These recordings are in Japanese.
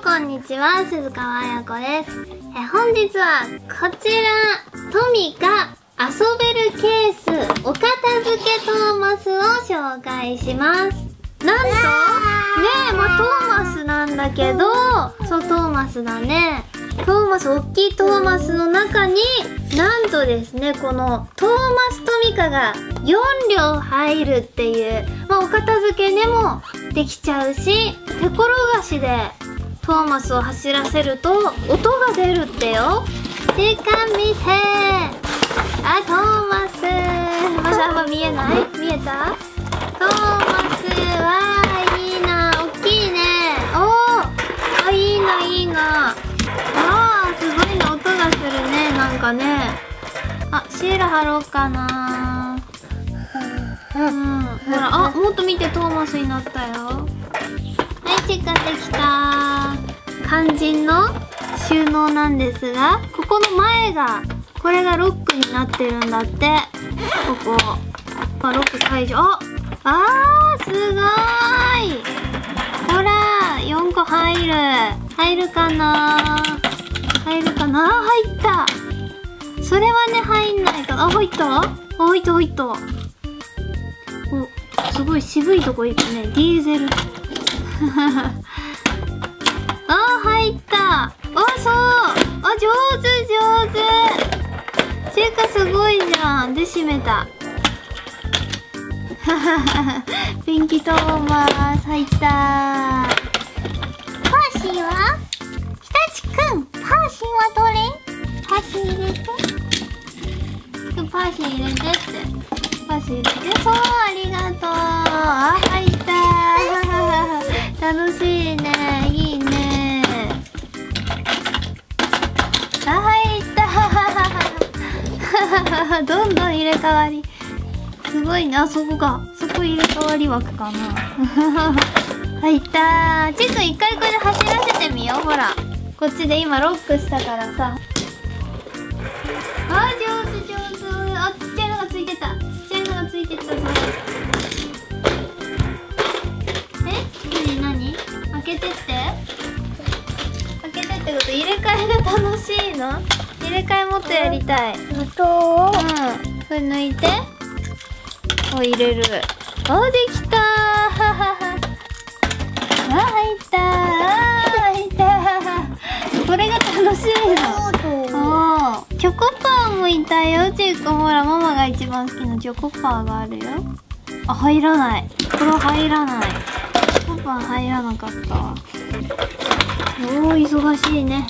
もこんにちは鈴川彩子です。え本日はこちらトミカ遊べるケースお片付けトーマスを紹介します。なんとねえまあトーマスなんだけどそうトーマスだね。トーマス大きいトーマスの中になんとですねこのトーマストミカが4両入るっていう、まあ、お片付けでもできちゃうし手転がしでトーマスを走らせると音が出るってよ。時間見てあトーマス。まだあんま見えない？見えた？トーマスはいいな。大きいね。おー。あいいないいなあーすごいな。音がするね。なんかね。あシール貼ろうかな。うん。ほらあもっと見てトーマスになったよ。はいチェックできた肝心の収納なんですがここの前がこれがロックになってるんだって。ここ。あロック解除。ああーすごい。ほら4個入る。入るかな？入るかな？あ入った。それはね入んないかなあ入った？あ入った入った。おすごい渋いとこ行くね。ディーゼル。あ入った。あそう。あ上手上手。チェカすごいじゃん。で閉めた。ペンキトーマス入った。パーシーは？日立くん。パーシーはどれ？パーシー入れて。パーシー入れてって。パーシー入れて。そうありがとう。あ入った。どんどん入れ替わり。すごいねあそこが。そこ入れ替わり枠かな。入ったチェック一回これで走らせてみようほら。こっちで今ロックしたからさ。あ上手。ってこと入れ替えで楽しいの？入れ替えもっとやりたい。うん。音をこれ抜いて。お入れる。あできた。ーはははあ入った。あ入った。これが楽しいの。あーチョコパンもいたよ。チェックほらママが一番好きなチョコパンがあるよ。あ入らない。これは入らない。チョコパン入らなかったわおー忙しいね。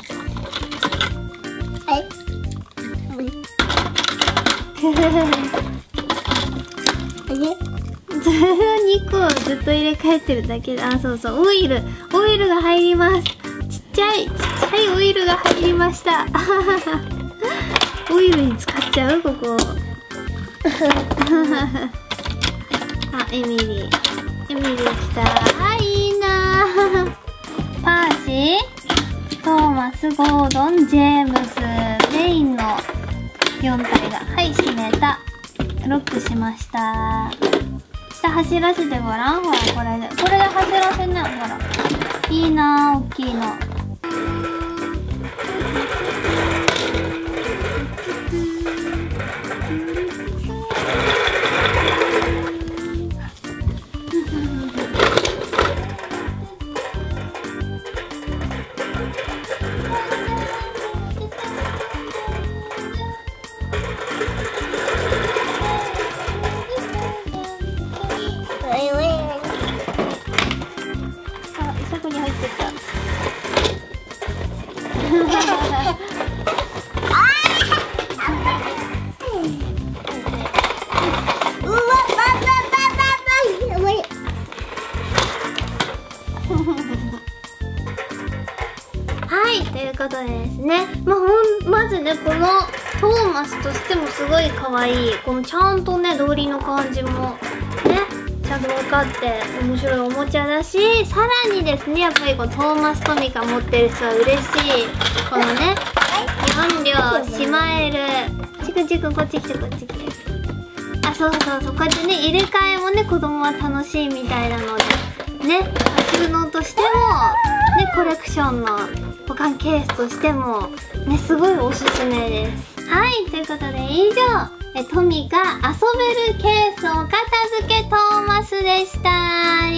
はい。あれ2個ずっと入れ替えてるだけ。であそうそう。オイル。オイルが入ります。ちっちゃい。ちっちゃいオイルが入りました。オイルに使っちゃう？ここ。あエミリー。エミリー来た。あいパーシートーマスゴードンジェームスメインの4体がはい閉めた。ロックしました。下走らせてごらん。ほらこれで。これで走らせないほら。いいなあ大きいの。ということでですね。まあ、まずねこのトーマスとしてもすごい可愛い。このちゃんとね通りの感じもねちゃんと分かって面白いおもちゃだしさらにですねやっぱりこのトーマストミカ持ってる人は嬉しい。このね4両しまえる。チクチクこっち来てこっち来て。あそうそうそう。こうやってね入れ替えもね子供は楽しいみたいなのでね収納としてもコレクションの保管ケースとしてもねすごいおすすめです。はいということで以上えトミが遊べるケースお片付けトーマスでした。